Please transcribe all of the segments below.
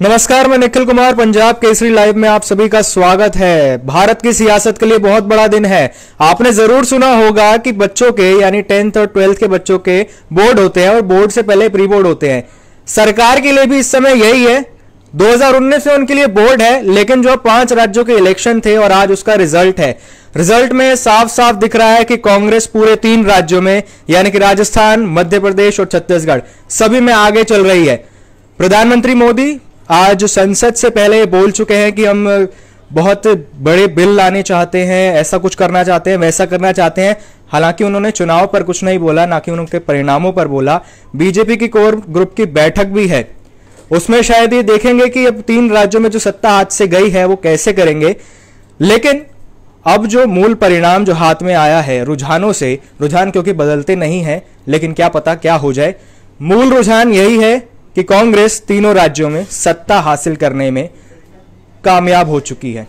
नमस्कार, मैं निखिल कुमार, पंजाब केसरी लाइव में आप सभी का स्वागत है। भारत की सियासत के लिए बहुत बड़ा दिन है। आपने ज़रूर सुना होगा कि बच्चों के, यानी टेंथ और ट्वेल्थ के बच्चों के बोर्ड होते हैं और बोर्ड से पहले प्री बोर्ड होते हैं। सरकार के लिए भी इस समय यही है। 2019 में उनके लिए बोर्ड है, लेकिन जो पाँच राज्यों के इलेक्शन थे और आज उसका रिज़ल्ट है। रिज़ल्ट में साफ़ साफ़ दिख रहा है कि कांग्रेस पूरे तीन राज्यों में, यानी कि राजस्थान, मध्य प्रदेश और छत्तीसगढ़, सभी में आगे चल रही है। प्रधानमंत्री मोदी आज संसद से पहले बोल चुके हैं कि हम बहुत बड़े बिल लाने चाहते हैं, ऐसा कुछ करना चाहते हैं, वैसा करना चाहते हैं। हालाँकि उन्होंने चुनाव पर कुछ नहीं बोला, ना कि उनके परिणामों पर बोला। बीजेपी की कोर ग्रुप की बैठक भी है। उसमें शायद ये देखेंगे कि अब तीन राज्यों में जो सत्ता हाथ से गई है, वो कैसे करेंगे। लेकिन अब जो मूल परिणाम जो हाथ में आया है, रुझानों से, रुझान क्योंकि बदलते नहीं है, लेकिन क्या पता क्या हो जाए। मूल रुझान यही है कि कांग्रेस तीनों राज्यों में सत्ता हासिल करने में कामयाब हो चुकी है।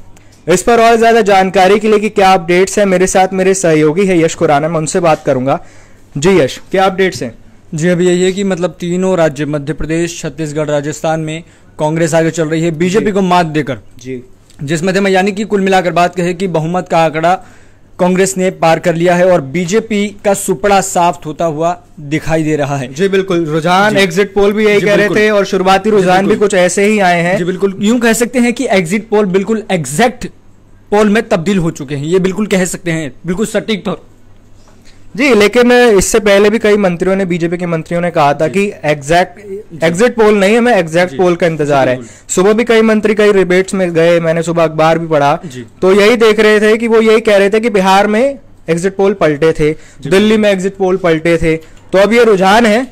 इस पर और ज़्यादा जानकारी के लिए कि क्या अपडेट्स है मेरे साथ मेरे सहयोगी है यश खुराना मैं उनसे बात करूँगा। जी यश क्या अपडेट्स हैं? जी अभी यही है कि मतलब तीनों राज्य मध्य प्रदेश छत्तीसगढ़ राजस्थान में कांग्रेस आगे चल रही है। बीजेपी को मात देकर। जी। जिसमें थे मैं यानी कि कुल मिलाकर बात कहे कि बहुमत का आंकड़ा कांग्रेस ने पार कर लिया है और बीजेपी का सुपड़ा साफ़ होता हुआ दिखाई दे रहा है। जी बिल्कुल। रुझान एग्जिट पोल भी यही कह रहे थे और शुरुआती रुझान भी कुछ ऐसे ही आए हैं। जी बिल्कुल। यूँ कह सकते हैं कि एग्जिट पोल बिल्कुल एग्जैक्ट पोल में तब्दील हो चुके हैं। ये बिल्कुल कह सकते हैं। बिल्कुल सटीक तौर जी लेकिन इससे पहले भी कई मंत्रियों ने बीजेपी के मंत्रियों ने कहा था कि एग्जैक्ट एग्जिट पोल नहीं हमें एग्जैक्ट पोल का इंतज़ार है। सुबह भी कई मंत्री कई रिबेट्स में गए मैंने सुबह अखबार भी पढ़ा। तो यही देख रहे थे कि वो यही कह रहे थे कि बिहार में एग्जिट पोल पलटे थे दिल्ली में एग्जिट पोल पलटे थे। तो अब ये रुझान है?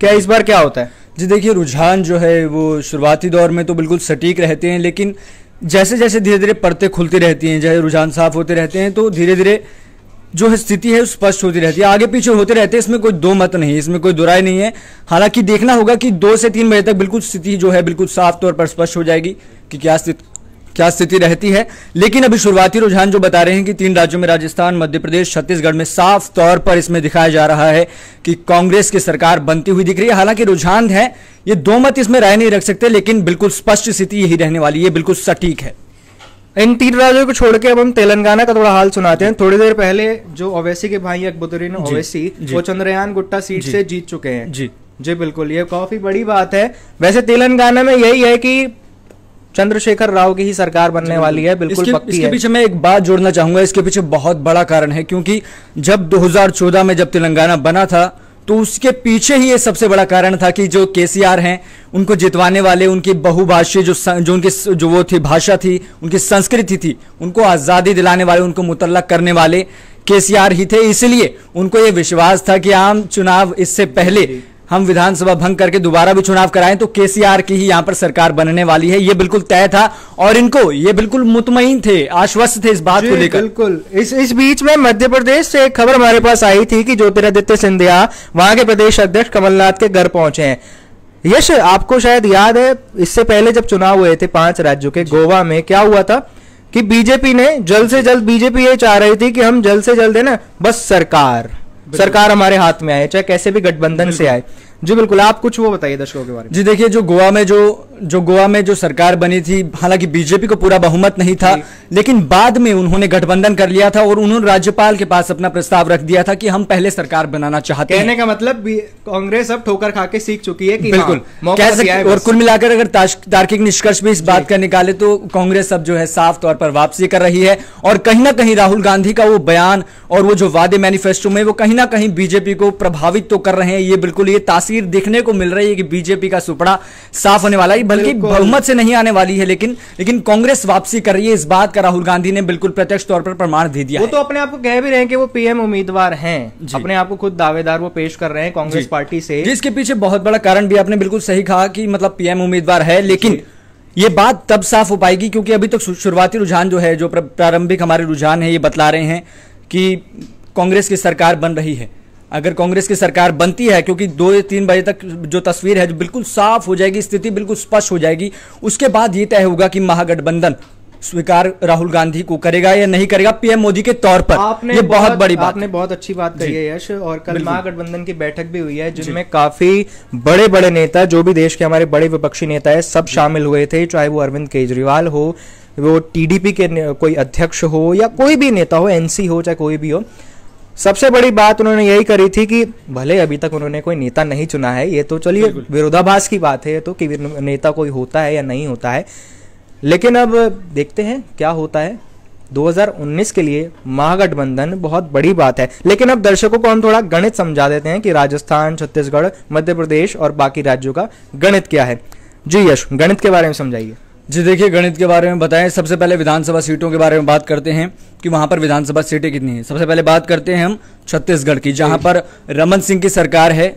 क्या इस बार क्या होता है? जी देखिए रुझान जो है वो शुरुआती दौर में तो बिल्कुल सटीक रहते हैं लेकिन जैसे जैसे धीरे धीरे परतें खुलती रहती हैं जैसे रुझान साफ़ होते रहते हैं तो धीरे धीरे जो स्थिति है स्पष्ट होती रहती है। आगे पीछे होते रहते हैं, इसमें कोई दो मत नहीं है, इसमें कोई दुराई नहीं है। हालाँकि देखना होगा कि दो से तीन बजे तक बिल्कुल स्थिति जो है, बिल्कुल साफ़ तौर पर स्पष्ट हो जाएगी कि क्या स्थिति क्या स्थिति रहती है। लेकिन अभी शुरुआती रुझान जो बता रहे हैं कि तीन राज्यों में राजस्थान, मध्य प्रदेश, छत्तीसगढ़ में साफ़ तौर पर इसमें दिखाया जा रहा है कि कांग्रेस की सरकार बनती हुई दिख रही है। हालाँकि रुझान है, ये दो मत इसमें राय नहीं रख सकते, लेकिन बिल्कुल स्पष्ट स्थिति यही रहने वाली है, बिल्कुल सटीक है। इन तीन राज्यों को छोड़ के अब हम तेलंगाना का थोड़ा हाल सुनाते हैं। थोड़ी देर पहले जो ओवैसी के भाई अकबरुद्दीन ओवैसी वो चंद्रयान गुट्टा सीट से जीत चुके हैं। जी। जी बिल्कुल ये काफ़ी बड़ी बात है। वैसे तेलंगाना में यही है कि चंद्रशेखर राव की ही सरकार बनने वाली है बिल्कुल। इसके, पक्की इसके है। पीछे मैं एक बात जोड़ना चाहूँगा इसके पीछे बहुत बड़ा कारण है क्योंकि जब 2014 में जब तेलंगाना बना था तो उसके पीछे ही ये सबसे बड़ा कारण था कि जो केसीआर हैं, उनको जितवाने वाले, उनकी बहुभाषी जो जो उनकी जो वो थी, भाषा थी, उनकी संस्कृति थी, उनको आज़ादी दिलाने वाले, उनको मुतल करने वाले केसीआर ही थे। इसलिए उनको ये विश्वास था कि आम चुनाव इससे पहले हम विधानसभा भंग करके दोबारा भी चुनाव कराएँ तो केसीआर की ही यहाँ पर सरकार बनने वाली है। ये बिल्कुल तय था और इनको ये बिल्कुल मुतमईन थे आश्वस्त थे इस बात को लेकर। बिल्कुल। इस इस बीच में मध्य प्रदेश से एक खबर हमारे पास आई थी कि ज्योतिरादित्य सिंधिया वहाँ के प्रदेश अध्यक्ष कमलनाथ के घर पहुँचे हैं। यश आपको शायद याद है इससे पहले जब चुनाव हुए थे पाँच राज्यों के गोवा में क्या हुआ था कि बीजेपी ने जल्द से जल्द बीजेपी ये चाह रही थी कि हम जल्द से जल्द है ना बस सरकार। सरकार हमारे हाथ में आए चाहे कैसे भी गठबंधन से आए। जी बिल्कुल। आप कुछ वो बताइए दर्शकों के बारे में। जी देखिए जो गोवा में जो जो गोवा में जो सरकार बनी थी हालाँकि बीजेपी को पूरा बहुमत नहीं था लेकिन बाद में उन्होंने गठबंधन कर लिया था और उन्होंने राज्यपाल के पास अपना प्रस्ताव रख दिया था कि हम पहले सरकार बनाना चाहते हैं। कहने का मतलब कांग्रेस अब ठोकर खा के सीख चुकी है कि बिल्कुल। हाँ, कह सकते और कुल मिलाकर अगर तार्किक निष्कर्ष भी इस बात का निकाले तो कांग्रेस अब जो है साफ़ तौर पर वापसी कर रही है और कहीं ना कहीं राहुल गांधी का वो बयान और वो जो वादे मैनिफेस्टो में वो कहीं ना कहीं बीजेपी को प्रभावित तो कर रहे हैं ये बिल्कुल ये तासीर देखने को मिल रही है कि बीजेपी का सुपड़ा साफ़ होने वाला है। बल्कि बहुमत से नहीं आने वाली है लेकिन लेकिन कांग्रेस वापसी कर रही है। इस बात का राहुल गांधी ने बिल्कुल प्रत्यक्ष तौर पर प्रमाण दे दिया वो तो अपने आप को कह भी रहे हैं कि वो पीएम उम्मीदवार हैं। अपने आप को खुद दावेदार वो पेश कर रहे हैं कांग्रेस पार्टी से। जिसके पीछे बहुत बड़ा कारण भी आपने बिल्कुल सही कहा कि मतलब पीएम उम्मीदवार है लेकिन ये बात तब साफ़ हो पाएगी क्योंकि अभी तक शु- शुरुआती रुझान जो है जो प्रारंभिक हमारे रुझान है ये बतला रहे हैं कि कांग्रेस की सरकार बन रही है। अगर कांग्रेस की सरकार बनती है क्योंकि दो या तीन बजे तक जो तस्वीर है जो बिल्कुल साफ़ हो जाएगी स्थिति बिल्कुल स्पष्ट हो जाएगी उसके बाद ये तय होगा कि महागठबंधन स्वीकार राहुल गांधी को करेगा या नहीं करेगा पीएम मोदी के तौर पर। आपने ये बहुत, बहुत बड़ी बात आपने बहुत अच्छी बात कही है यश और कल महागठबंधन की बैठक भी हुई है जिनमें काफ़ी बड़े बड़े नेता जो भी देश के हमारे बड़े विपक्षी नेता है सब शामिल हुए थे चाहे वो अरविंद केजरीवाल हो वो टीडीपी के कोई अध्यक्ष हो या कोई भी नेता हो एनसी हो चाहे कोई भी हो सबसे बड़ी बात उन्होंने यही करी थी कि भले अभी तक उन्होंने कोई नेता नहीं चुना है ये तो चलिए विरोधाभास की बात है ये तो कि नेता कोई होता है या नहीं होता है। लेकिन अब देखते हैं क्या होता है। 2019 के लिए महागठबंधन बहुत बड़ी बात है। लेकिन अब दर्शकों को हम थोड़ा गणित समझा देते हैं कि राजस्थान छत्तीसगढ़ मध्य प्रदेश और बाकी राज्यों का गणित क्या है। जी यश गणित के बारे में समझाइए। जी देखिए, गणित के बारे में बताएँ। सबसे पहले विधानसभा सीटों के बारे में बात करते हैं कि वहाँ पर विधानसभा सीटें कितनी हैं। सबसे पहले बात करते हैं हम छत्तीसगढ़ की जहाँ पर रमन सिंह की सरकार है।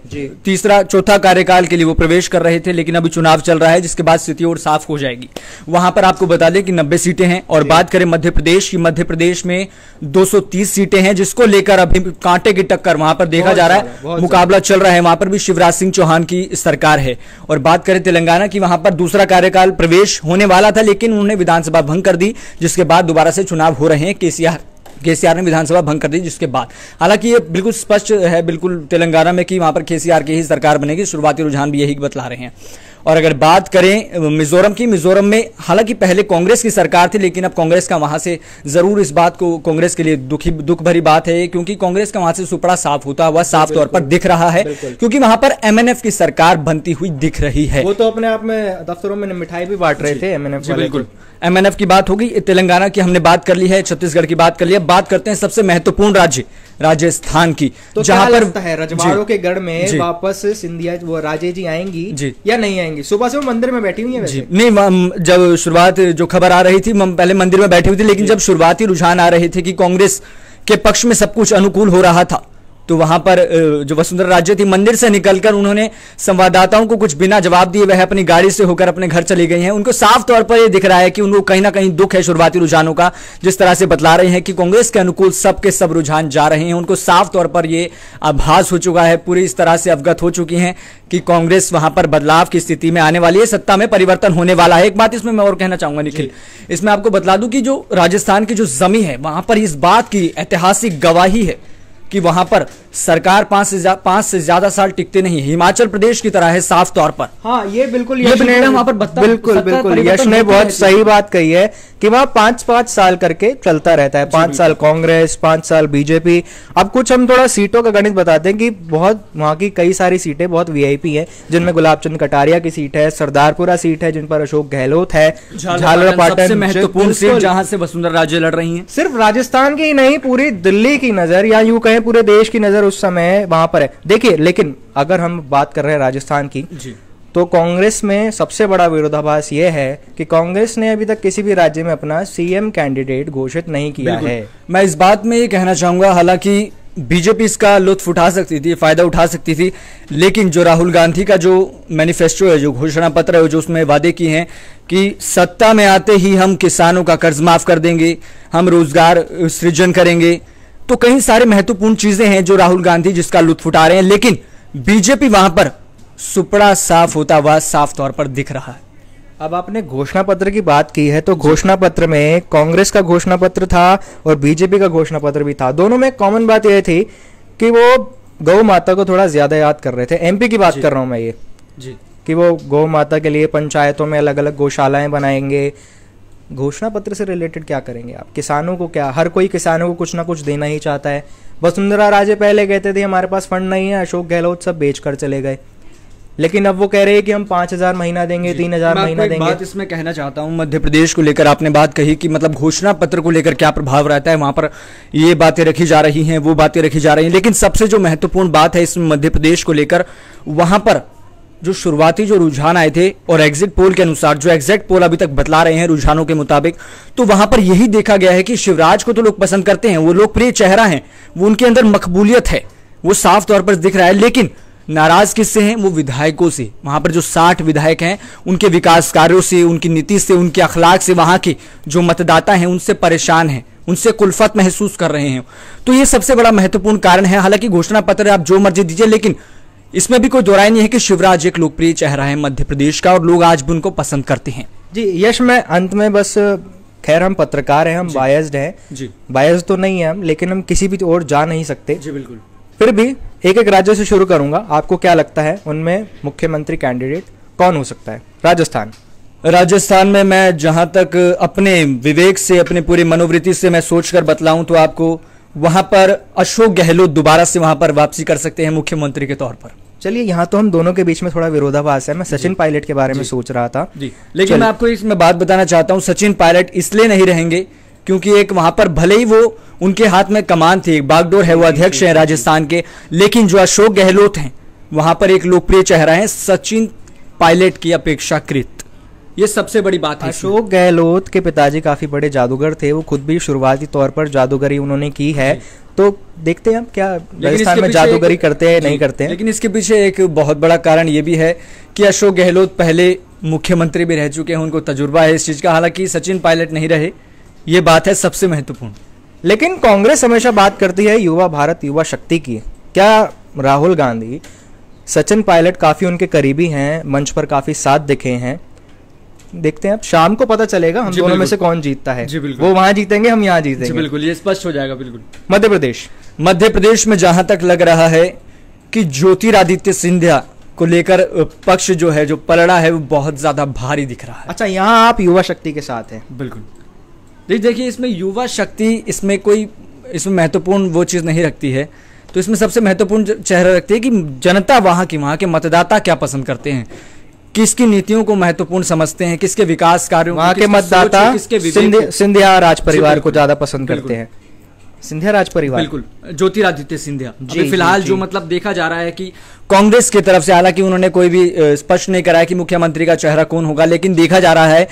तीसरा चौथा कार्यकाल के लिए वो प्रवेश कर रहे थे लेकिन अभी चुनाव चल रहा है जिसके बाद स्थिति और साफ़ हो जाएगी। वहाँ पर आपको बता दें कि 90 सीटें हैं और बात करें मध्य प्रदेश की मध्य प्रदेश में 230 सीटें हैं जिसको लेकर अभी कांटे की टक्कर वहाँ पर देखा जा रहा है। मुकाबला चल रहा है वहाँ पर भी शिवराज सिंह चौहान की सरकार है। और बात करें तेलंगाना की वहाँ पर दूसरा कार्यकाल प्रवेश होने वाला था लेकिन उन्होंने विधानसभा भंग कर दी जिसके बाद दोबारा से चुनाव हो रहे हैं केसीआर। केसीआर ने विधानसभा भंग कर दी जिसके बाद। हालाँकि ये बिल्कुल स्पष्ट है बिल्कुल तेलंगाना में कि वहाँ पर केसीआर की ही सरकार बनेगी शुरुआती रुझान भी यही बतला रहे हैं। और अगर बात करें मिजोरम की मिजोरम में हालाँकि पहले कांग्रेस की सरकार थी लेकिन अब कांग्रेस का वहाँ से ज़रूर इस बात को कांग्रेस के लिए दुखी दुख भरी बात है क्योंकि कांग्रेस का वहाँ से सुपड़ा साफ़ होता हुआ साफ़ तौर पर दिख रहा है क्योंकि वहाँ पर एमएनएफ की सरकार बनती हुई दिख रही है। वो तो अपने आप में दफ्तरों में मिठाई भी बांट रहे थे एमएनएफ बिल्कुल। एमएनएफ की बात होगी तेलंगाना की हमने बात कर ली है छत्तीसगढ़ की बात कर ली है। बात करते हैं सबसे महत्वपूर्ण राज्य राजस्थान की तो जहाँ पर है रजवाड़ों के गढ़ में वापस सिंधिया वो राजे जी आएँगी जी। या नहीं आएँगी? सुबह से वो मंदिर में बैठी हुई है जी नहीं जब शुरुआत जो खबर आ रही थी पहले मंदिर में बैठी हुई थी लेकिन जब शुरुआती रुझान आ रहे थे कि कांग्रेस के पक्ष में सब कुछ अनुकूल हो रहा था तो वहाँ पर जो वसुंधरा राज्य थी मंदिर से निकलकर उन्होंने संवाददाताओं को कुछ बिना जवाब दिए वह अपनी गाड़ी से होकर अपने घर चली गई हैं। उनको साफ़ तौर पर यह दिख रहा है कि उनको कहीं ना कहीं दुख है शुरुआती रुझानों का जिस तरह से बतला रहे हैं कि कांग्रेस के अनुकूल सबके सब रुझान जा रहे हैं। उनको साफ़ तौर पर ये आभास हो चुका है पूरी इस तरह से अवगत हो चुकी है कि कांग्रेस वहाँ पर बदलाव की स्थिति में आने वाली है सत्ता में परिवर्तन होने वाला है। एक बात इसमें मैं और कहना चाहूँगा निखिल इसमें आपको बतला दूँ कि जो राजस्थान की जो जमी है वहाँ पर इस बात की ऐतिहासिक गवाही है। कि वहाँ पर सरकार पाँच से पाँच से ज़्यादा साल टिकते नहीं है। हिमाचल प्रदेश की तरह है साफ़ तौर पर। हाँ ये बिल्कुल ये ने वहाँ पर बिल्कुल बिल्कुल यश ने बहुत सही बात कही है कि वहाँ पाँच पाँच साल करके चलता रहता है। पाँच साल कांग्रेस पाँच साल बीजेपी। अब कुछ हम थोड़ा सीटों का गणित बताते हैं कि बहुत वहाँ की कई सारी सीटें बहुत वीआईपी हैं जिनमें गुलाब चंद कटारिया की सीट है सरदारपुरा सीट है जिन पर अशोक गहलोत है सबसे महत्वपूर्ण सीट बिल्कुल। जहाँ से वसुंधरा राजे लड़ रही है। सिर्फ़ राजस्थान की नहीं पूरी दिल्ली की नज़र या यूँ कहें पूरे देश की नज़र उस समय वहाँ पर है। देखिए लेकिन अगर हम बात कर रहे हैं राजस्थान की जी। तो कांग्रेस में सबसे बड़ा विरोधाभास यह है कि कांग्रेस ने अभी तक किसी भी राज्य में अपना सीएम कैंडिडेट घोषित नहीं किया है। मैं इस बात में ये कहना चाहूँगा हालाँकि बीजेपी इसका लुत्फ उठा सकती थी फ़ायदा उठा सकती थी लेकिन जो राहुल गांधी का जो मैनिफेस्टो है जो घोषणा पत्र है जो उसमें वादे किए हैं कि सत्ता में आते ही हम किसानों का कर्ज माफ़ कर देंगे हम रोज़गार सृजन करेंगे तो कई सारे महत्वपूर्ण चीज़ें हैं जो राहुल गांधी जिसका लुत्फ उठा रहे हैं लेकिन बीजेपी वहाँ पर सुपड़ा साफ़ होता हुआ साफ़ तौर पर दिख रहा है। अब आपने घोषणा पत्र की बात की है तो घोषणा पत्र में कांग्रेस का घोषणा पत्र था और बीजेपी का घोषणा पत्र भी था। दोनों में कॉमन बात यह थी कि वो गौ माता को थोड़ा ज़्यादा याद कर रहे थे। एमपी की बात कर रहा हूँ मैं ये। जी। कि वो गौ माता के लिए पंचायतों में अलग अलग गौशालाएँ बनाएँगे घोषणा पत्र से रिलेटेड क्या करेंगे आप? किसानों को क्या? हर कोई किसानों को कुछ ना कुछ देना ही चाहता है। वसुंधरा राजे पहले कहते थे हमारे पास फंड नहीं है अशोक गहलोत सब बेच कर चले गए। लेकिन अब वो कह रहे हैं कि हम पाँच हज़ार महीना देंगे तीन हज़ार महीना देंगे। बात इसमें कहना चाहता हूँ मध्य प्रदेश को लेकर आपने बात कही कि मतलब घोषणा पत्र को लेकर क्या प्रभाव रहता है वहाँ पर ये बातें रखी जा रही हैं वो बातें रखी जा रही हैं। लेकिन सबसे जो महत्वपूर्ण बात है इसमें मध्य प्रदेश को लेकर वहाँ पर जो शुरुआती जो रुझान आए थे और एग्जिट पोल के अनुसार, जो एग्जैक्ट पोल अभी तक बतला रहे हैं रुझानों के मुताबिक तो वहाँ पर यही देखा गया है कि शिवराज को तो लोग पसंद करते हैं, वो लोकप्रिय चेहरा है, वो उनके अंदर मकबूलियत है, वो साफ़ तौर पर दिख रहा है, लेकिन नाराज़ किससे हैं? वो विधायकों से। वहाँ पर जो साठ विधायक हैं, उनके विकास कार्यों से, उनकी नीति से, उनके अखलाक से वहाँ के जो मतदाता हैं, उनसे परेशान हैं, उनसे कुल्फत महसूस कर रहे हैं। तो ये सबसे बड़ा महत्वपूर्ण कारण है। हालाँकि घोषणा पत्र आप जो मर्ज़ी दीजिए, लेकिन इसमें भी कोई दोराय नहीं है कि शिवराज एक लोकप्रिय चेहरा है मध्य प्रदेश का और लोग आज भी उनको पसंद करते हैं। जी यश मैं अंत में बस खैर हम पत्रकार हैं हम बायस्ड हैं। जी। बायस तो नहीं है हम लेकिन हम किसी भी ओर जा नहीं सकते। जी बिल्कुल। फिर भी एक एक राज्य से शुरू करूँगा। आपको क्या लगता है उनमें मुख्यमंत्री कैंडिडेट कौन हो सकता है? राजस्थान। राजस्थान में मैं जहाँ तक अपने विवेक से अपने पूरी मनोवृत्ति से मैं सोचकर बतलाऊं तो आपको वहाँ पर अशोक गहलोत दोबारा से वहाँ पर वापसी कर सकते हैं मुख्यमंत्री के तौर पर। चलिए यहाँ तो हम दोनों के बीच में थोड़ा विरोधाभास है। मैं सचिन पायलट के बारे में सोच रहा था। जी। लेकिन मैं आपको इसमें बात बताना चाहता हूँ। सचिन पायलट इसलिए नहीं रहेंगे क्योंकि एक वहाँ पर भले ही वो उनके हाथ में कमान थी बागडोर है वो अध्यक्ष हैं राजस्थान के। लेकिन जो अशोक गहलोत हैं वहाँ पर एक लोकप्रिय चेहरा है सचिन पायलट की अपेक्षाकृत। ये सबसे बड़ी बात है अशोक गहलोत के पिताजी काफ़ी बड़े जादूगर थे वो खुद भी शुरुआती तौर पर जादूगरी उन्होंने की है। तो देखते हैं हम क्या राजस्थान में जादूगरी करते हैं नहीं करते हैं? लेकिन इसके पीछे एक बहुत बड़ा कारण ये भी है कि अशोक गहलोत पहले मुख्यमंत्री भी रह चुके हैं उनको तजुर्बा है इस चीज़ का। हालाँकि सचिन पायलट नहीं रहे ये बात है सबसे महत्वपूर्ण। लेकिन कांग्रेस हमेशा बात करती है युवा भारत युवा शक्ति की। क्या राहुल गांधी सचिन पायलट काफ़ी उनके करीबी हैं मंच पर काफ़ी साथ दिखे हैं। देखते हैं। अब शाम को पता चलेगा हम दोनों में। से कौन जीतता है। जी, वो वहाँ जीतेंगे हम यहाँ जी जीतेंगे। बिल्कुल ये स्पष्ट हो जाएगा बिल्कुल। मध्य प्रदेश मध्य प्रदेश में जहाँ तक लग रहा है कि ज्योतिरादित्य सिंधिया को लेकर पक्ष जो है जो पलड़ा है वो बहुत ज़्यादा भारी दिख रहा है। अच्छा यहाँ आप युवा शक्ति के साथ हैं। बिल्कुल। देखिए इसमें युवा शक्ति इसमें कोई इसमें महत्वपूर्ण वो चीज़ नहीं रखती है। तो इसमें सबसे महत्वपूर्ण चेहरा रखती है कि जनता वहाँ की वहाँ के मतदाता क्या पसंद करते हैं। किसकी नीतियों को महत्वपूर्ण समझते हैं किसके विकास कार्यों वहाँ के मतदाता किसके सिंधिया। राज परिवार को ज़्यादा पसंद करते हैं। सिंधिया राज परिवार। बिल्कुल। ज्योतिरादित्य सिंधिया। जी, फ़िलहाल जो। मतलब देखा जा रहा है कि कांग्रेस की तरफ़ से हालाँकि उन्होंने कोई भी स्पष्ट नहीं कराया कि मुख्यमंत्री का चेहरा कौन होगा लेकिन देखा जा रहा है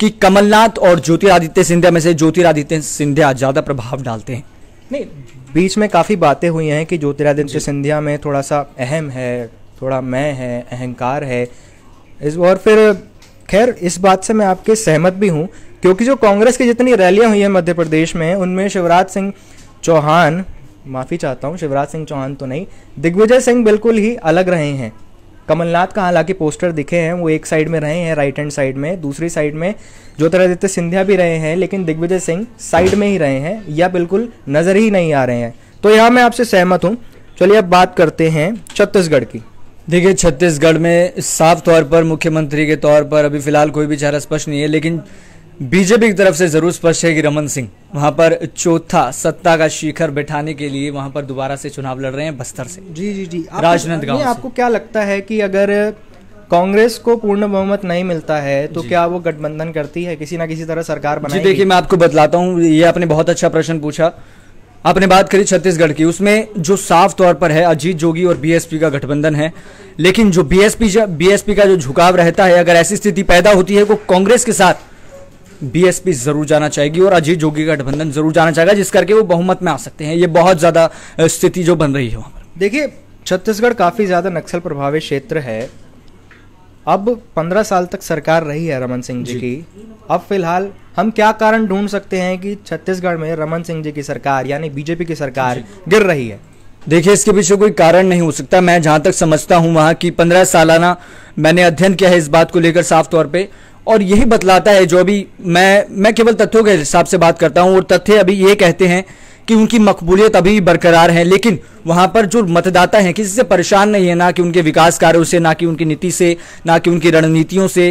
कि कमलनाथ और ज्योतिरादित्य सिंधिया में से ज्योतिरादित्य सिंधिया ज़्यादा प्रभाव डालते हैं। नहीं बीच में काफ़ी बातें हुई हैं कि ज्योतिरादित्य सिंधिया में थोड़ा सा अहम है थोड़ा मैं है अहंकार है। इस और फिर, खैर, इस बात से मैं आपके सहमत भी हूँ, क्योंकि जो कांग्रेस की जितनी रैलियाँ हुई हैं मध्य प्रदेश में, उनमें शिवराज सिंह चौहान, माफ़ी चाहता हूँ, शिवराज सिंह चौहान तो नहीं, दिग्विजय सिंह बिल्कुल ही अलग रहे हैं। कमलनाथ का हालाँकि पोस्टर दिखे हैं, वो एक साइड में रहे हैं, राइट हैंड साइड में, दूसरी साइड में ज्योतिरादित्य सिंधिया भी रहे हैं, लेकिन दिग्विजय सिंह साइड में ही रहे हैं, या बिल्कुल नज़र ही नहीं आ रहे हैं। तो यहाँ मैं आपसे सहमत हूँ। चलिए अब बात करते हैं छत्तीसगढ़ की। देखिए छत्तीसगढ़ में साफ़ तौर पर मुख्यमंत्री के तौर पर अभी फ़िलहाल कोई भी चेहरा स्पष्ट नहीं है लेकिन बीजेपी की तरफ़ से ज़रूर स्पष्ट है कि रमन सिंह वहाँ पर चौथा सत्ता का शिखर बैठाने के लिए वहाँ पर दोबारा से चुनाव लड़ रहे हैं बस्तर से। जी जी जी। राजनांदगांव आपको क्या लगता है कि अगर कांग्रेस को पूर्ण बहुमत नहीं मिलता है तो क्या वो गठबंधन करती है? किसी ना किसी तरह सरकार बनाएगी? देखिए मैं आपको बतलाता हूँ ये आपने बहुत अच्छा प्रश्न पूछा। आपने बात करी छत्तीसगढ़ की उसमें जो साफ़ तौर पर है अजीत जोगी और बीएसपी का गठबंधन है लेकिन जो बीएसपी बीएसपी का जो झुकाव रहता है अगर ऐसी स्थिति पैदा होती है वो कांग्रेस के साथ बीएसपी ज़रूर जाना चाहेगी और अजीत जोगी का गठबंधन ज़रूर जाना चाहेगा जिस करके वो बहुमत में आ सकते हैं। ये बहुत ज़्यादा स्थिति जो बन रही है वहाँ पर। देखिए छत्तीसगढ़ काफ़ी ज़्यादा नक्सल प्रभावित क्षेत्र है। अब पंद्रह साल तक सरकार रही है रमन सिंह जी जी। की। अब फ़िलहाल हम क्या कारण ढूंढ सकते हैं कि छत्तीसगढ़ में रमन सिंह जी की सरकार यानी बीजेपी की सरकार गिर रही है? देखिए इसके पीछे कोई कारण नहीं हो सकता। मैं जहाँ तक समझता हूँ वहाँ की पंद्रह सालाना मैंने अध्ययन किया है इस बात को लेकर साफ़ तौर पे और यही बतलाता है जो अभी मैं मैं केवल तथ्यों के हिसाब से बात करता हूँ और तथ्य अभी ये कहते हैं कि उनकी मकबूलियत अभी भी बरकरार है लेकिन वहाँ पर जो मतदाता हैं किसी से परेशान नहीं है ना कि उनके विकास कार्यों से ना कि उनकी नीति से ना कि उनकी रणनीतियों से।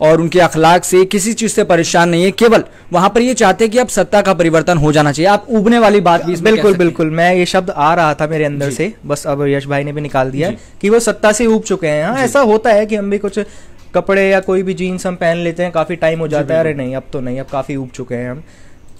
और उनके अखलाक से किसी चीज़ से परेशान नहीं है केवल वहाँ पर ये चाहते हैं कि अब सत्ता का परिवर्तन हो जाना चाहिए। आप उबने वाली बात भी बिल्कुल बिल्कुल। मैं ये शब्द आ रहा था मेरे अंदर से बस अब यश भाई ने भी निकाल दिया कि वो सत्ता से ऊब चुके हैं। हाँ ऐसा होता है कि हम भी कुछ कपड़े या कोई भी जीन्स हम पहन लेते हैं काफ़ी टाइम हो जाता है। अरे नहीं अब तो नहीं अब काफ़ी ऊब चुके हैं हम।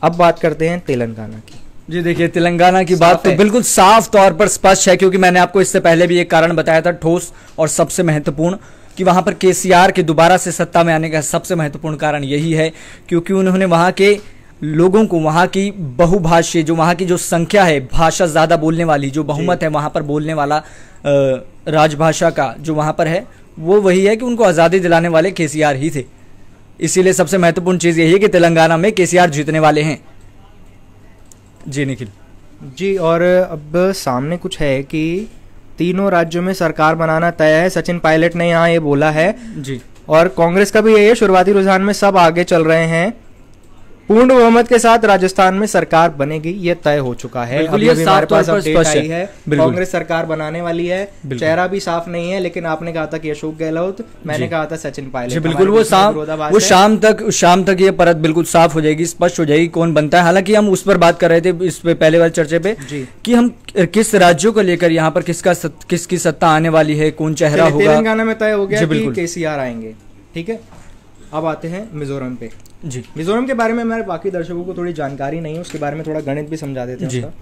अब बात करते हैं तेलंगाना की। जी देखिए तेलंगाना की बात तो बिल्कुल साफ़ तौर पर स्पष्ट है क्योंकि मैंने आपको इससे पहले भी एक कारण बताया था ठोस और सबसे महत्वपूर्ण। कि वहाँ पर केसीआर के दोबारा से सत्ता में आने का सबसे महत्वपूर्ण कारण यही है क्योंकि उन्होंने वहाँ के लोगों को वहाँ की बहुभाषी जो वहाँ की जो संख्या है भाषा ज़्यादा बोलने वाली जो बहुमत है वहाँ पर बोलने वाला राजभाषा का जो वहाँ पर है वो वही है कि उनको आज़ादी दिलाने वाले केसीआर ही थे। इसीलिए सबसे महत्वपूर्ण चीज़ यही है कि तेलंगाना में केसीआर जीतने वाले हैं। जी निखिल। जी और अब सामने कुछ है कि तीनों राज्यों में सरकार बनाना तय है। सचिन पायलट ने यहाँ ये बोला है। जी। और कांग्रेस का भी यही है शुरुआती रुझान में सब आगे चल रहे हैं। पूर्ण बहुमत के साथ राजस्थान में सरकार बनेगी ये तय हो चुका है। अभी अभी हमारे पास अपडेट आई है। कांग्रेस सरकार बनाने वाली है। चेहरा भी साफ़ नहीं है लेकिन आपने कहा था कि अशोक गहलोत मैंने कहा था सचिन पायलट बिल्कुल वो विरोधाभास वो शाम तक शाम तक ये परत बिल्कुल साफ़ हो जाएगी स्पष्ट हो जाएगी कौन बनता है। हालाँकि हम उस पर बात कर रहे थे इस पे पहले वाले चर्चे पे। कि हम किस राज्यों को लेकर यहाँ पर किसका किसकी सत्ता आने वाली है कौन चेहरा होगा। तेलंगाना में तय हो गया केसीआर आएँगे ठीक है? अब आते हैं मिजोरम पे। जी। मिजोरम के बारे में हमारे बाकी दर्शकों को थोड़ी जानकारी नहीं है उसके बारे में थोड़ा गणित भी समझा देते हैं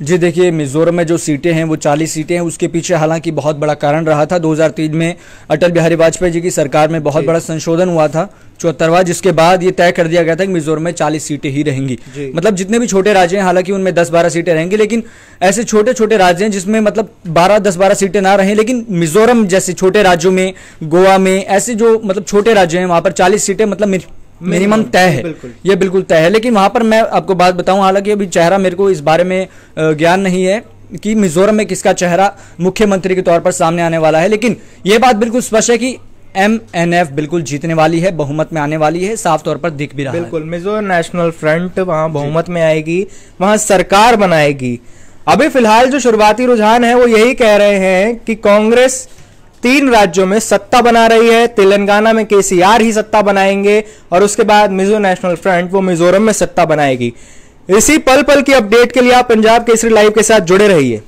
जी देखिए मिजोरम में जो सीटें हैं वो 40 सीटें हैं उसके पीछे हालाँकि बहुत बड़ा कारण रहा था। 2003 में अटल बिहारी वाजपेयी जी की सरकार में बहुत बड़ा संशोधन हुआ था। चौहत्तरवा जिसके बाद ये तय कर दिया गया था कि मिजोरम में 40 सीटें ही रहेंगी। मतलब जितने भी छोटे राज्य हैं हालाँकि उनमें 10-12 सीटें रहेंगी लेकिन ऐसे छोटे छोटे राज्य हैं जिसमें मतलब बारह दस बारह सीटें ना रहें लेकिन मिजोरम जैसे छोटे राज्यों में गोवा में ऐसे जो मतलब छोटे राज्य हैं वहाँ पर 40 सीटें मतलब मिनिमम तय है। ये बिल्कुल तय है। लेकिन वहाँ पर मैं आपको बात बताऊँ हालाँकि अभी चेहरा मेरे को इस बारे में ज्ञान नहीं है कि मिजोरम में किसका चेहरा मुख्यमंत्री के तौर पर सामने आने वाला है। लेकिन ये बात बिल्कुल स्पष्ट है कि एम एन एफ़ बिल्कुल जीतने वाली है बहुमत में आने वाली है साफ़ तौर पर दिख भी रहा है। बिल्कुल मिजो नेशनल फ्रंट वहाँ बहुमत में आएगी वहाँ सरकार बनाएगी। अभी फ़िलहाल जो शुरुआती रुझान है वो यही कह रहे हैं कि कांग्रेस तीन राज्यों में सत्ता बना रही है। तेलंगाना में केसीआर ही सत्ता बनाएँगे और उसके बाद मिजो नेशनल फ्रंट, वो मिजोरम में सत्ता बनाएगी। इसी पल पल की अपडेट के लिए आप पंजाब केसरी लाइव के साथ जुड़े रहिए।